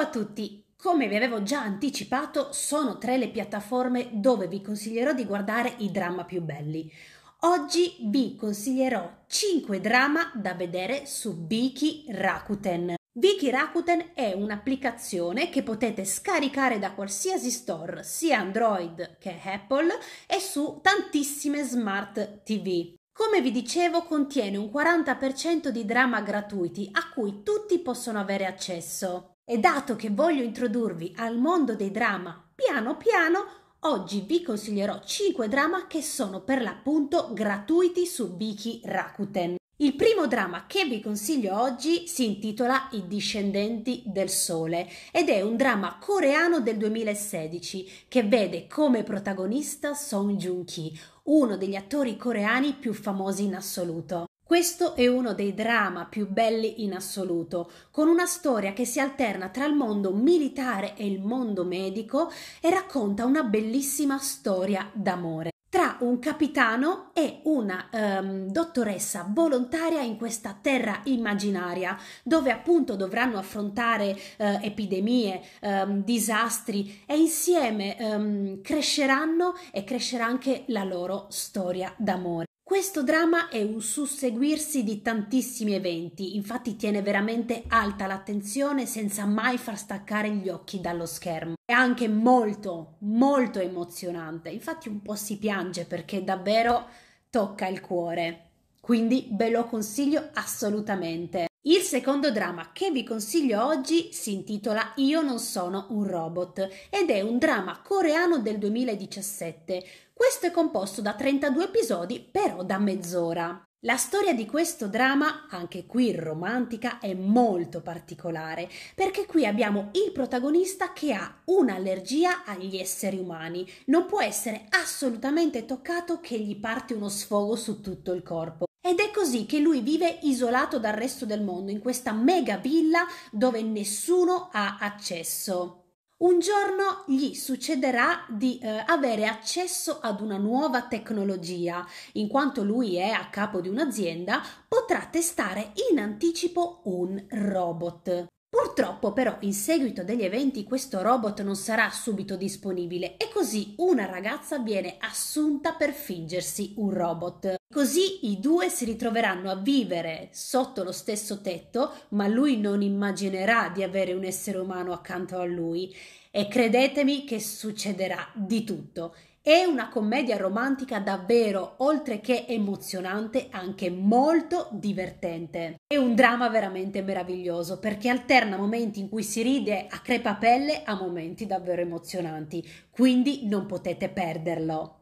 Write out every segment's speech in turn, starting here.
Ciao a tutti! Come vi avevo già anticipato, sono tre le piattaforme dove vi consiglierò di guardare i dramma più belli. Oggi vi consiglierò 5 drama da vedere su Viki Rakuten. Viki Rakuten è un'applicazione che potete scaricare da qualsiasi store, sia Android che Apple, e su tantissime smart TV. Come vi dicevo, contiene un 40% di drama gratuiti a cui tutti possono avere accesso. E dato che voglio introdurvi al mondo dei drama piano piano, oggi vi consiglierò 5 drama che sono per l'appunto gratuiti su Viki Rakuten. Il primo dramma che vi consiglio oggi si intitola I discendenti del sole ed è un dramma coreano del 2016 che vede come protagonista Song Joong-ki, uno degli attori coreani più famosi in assoluto. Questo è uno dei drama più belli in assoluto, con una storia che si alterna tra il mondo militare e il mondo medico e racconta una bellissima storia d'amore tra un capitano e una um, dottoressa volontaria in questa terra immaginaria, dove appunto dovranno affrontare uh, epidemie, um, disastri e insieme um, cresceranno e crescerà anche la loro storia d'amore. Questo dramma è un susseguirsi di tantissimi eventi, infatti tiene veramente alta l'attenzione senza mai far staccare gli occhi dallo schermo. È anche molto, molto emozionante, infatti un po' si piange perché davvero tocca il cuore. Quindi ve lo consiglio assolutamente. Il secondo dramma che vi consiglio oggi si intitola Io non sono un robot ed è un dramma coreano del 2017. Questo è composto da 32 episodi, però da mezz'ora. La storia di questo dramma, anche qui romantica, è molto particolare, perché qui abbiamo il protagonista che ha un'allergia agli esseri umani, non può essere assolutamente toccato che gli parte uno sfogo su tutto il corpo. Ed è così che lui vive isolato dal resto del mondo, in questa mega villa dove nessuno ha accesso. Un giorno gli succederà di eh, avere accesso ad una nuova tecnologia, in quanto lui è a capo di un'azienda, potrà testare in anticipo un robot. Purtroppo però in seguito degli eventi questo robot non sarà subito disponibile e così una ragazza viene assunta per fingersi un robot. Così i due si ritroveranno a vivere sotto lo stesso tetto, ma lui non immaginerà di avere un essere umano accanto a lui e credetemi che succederà di tutto. È una commedia romantica davvero, oltre che emozionante, anche molto divertente. È un dramma veramente meraviglioso perché alterna momenti in cui si ride a crepapelle a momenti davvero emozionanti, quindi non potete perderlo.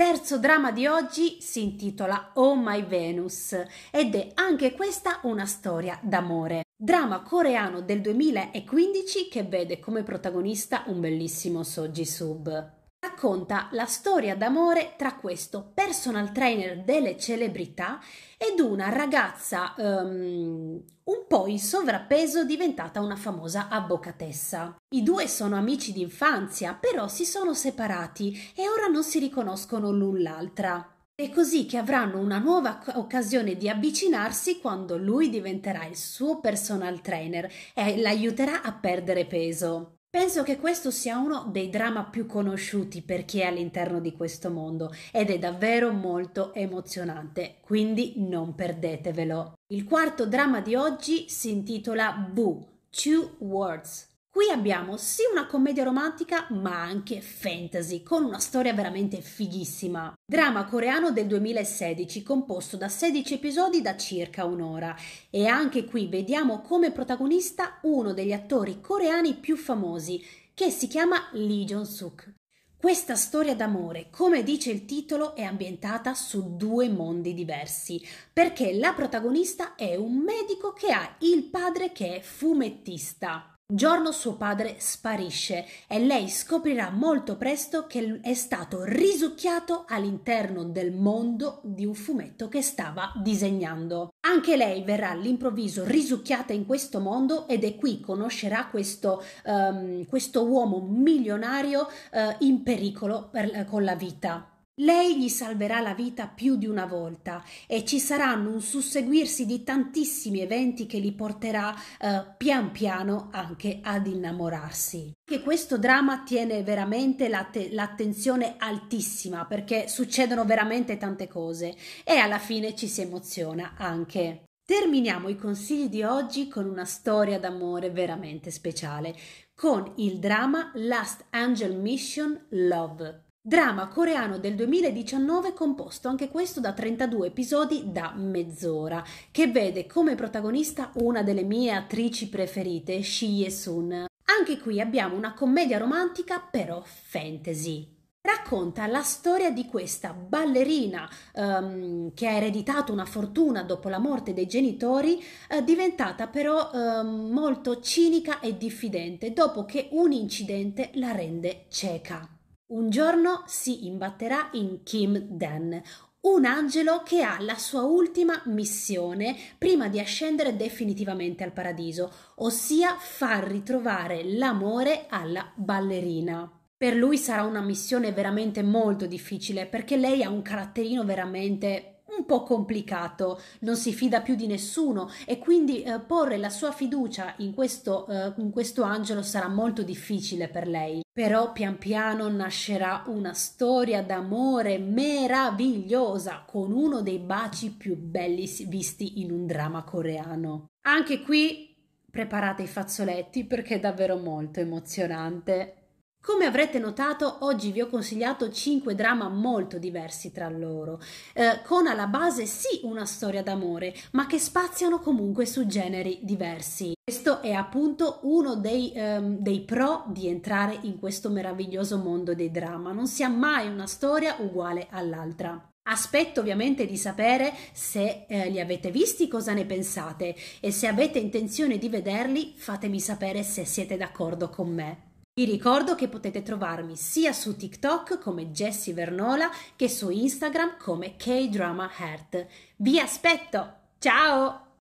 Terzo dramma di oggi si intitola Oh My Venus ed è anche questa una storia d'amore. Dramma coreano del 2015 che vede come protagonista un bellissimo Soji Sub racconta la storia d'amore tra questo personal trainer delle celebrità ed una ragazza um, un po' in sovrappeso diventata una famosa avvocatessa. I due sono amici d'infanzia, però si sono separati e ora non si riconoscono l'un l'altra. È così che avranno una nuova occasione di avvicinarsi quando lui diventerà il suo personal trainer e l'aiuterà a perdere peso. Penso che questo sia uno dei drama più conosciuti per chi è all'interno di questo mondo ed è davvero molto emozionante, quindi non perdetevelo. Il quarto dramma di oggi si intitola Boo, Two Words. Qui abbiamo sì una commedia romantica, ma anche fantasy, con una storia veramente fighissima. Drama coreano del 2016, composto da 16 episodi da circa un'ora. E anche qui vediamo come protagonista uno degli attori coreani più famosi, che si chiama Lee Jong-suk. Questa storia d'amore, come dice il titolo, è ambientata su due mondi diversi, perché la protagonista è un medico che ha il padre che è fumettista. Giorno suo padre sparisce e lei scoprirà molto presto che è stato risucchiato all'interno del mondo di un fumetto che stava disegnando. Anche lei verrà all'improvviso risucchiata in questo mondo ed è qui conoscerà questo, um, questo uomo milionario uh, in pericolo per, con la vita. Lei gli salverà la vita più di una volta e ci saranno un susseguirsi di tantissimi eventi che li porterà eh, pian piano anche ad innamorarsi. Che questo dramma tiene veramente l'atte- l'attenzione altissima perché succedono veramente tante cose e alla fine ci si emoziona anche. Terminiamo i consigli di oggi con una storia d'amore veramente speciale, con il dramma Last Angel Mission Love. Drama coreano del 2019 composto anche questo da 32 episodi da mezz'ora, che vede come protagonista una delle mie attrici preferite, Shi Ye-sun. Anche qui abbiamo una commedia romantica però fantasy. Racconta la storia di questa ballerina um, che ha ereditato una fortuna dopo la morte dei genitori, uh, diventata però um, molto cinica e diffidente dopo che un incidente la rende cieca. Un giorno si imbatterà in Kim Den, un angelo che ha la sua ultima missione prima di ascendere definitivamente al paradiso, ossia far ritrovare l'amore alla ballerina. Per lui sarà una missione veramente molto difficile perché lei ha un caratterino veramente un po' complicato, non si fida più di nessuno e quindi eh, porre la sua fiducia in questo, eh, in questo angelo sarà molto difficile per lei. Però pian piano nascerà una storia d'amore meravigliosa con uno dei baci più belli visti in un dramma coreano. Anche qui preparate i fazzoletti perché è davvero molto emozionante. Come avrete notato, oggi vi ho consigliato 5 drama molto diversi tra loro, eh, con alla base sì una storia d'amore, ma che spaziano comunque su generi diversi. Questo è appunto uno dei, um, dei pro di entrare in questo meraviglioso mondo dei drama. Non si ha mai una storia uguale all'altra. Aspetto ovviamente di sapere se eh, li avete visti, cosa ne pensate e se avete intenzione di vederli fatemi sapere se siete d'accordo con me. Vi ricordo che potete trovarmi sia su TikTok come Jessie Vernola che su Instagram come K-Drama Heart. Vi aspetto! Ciao!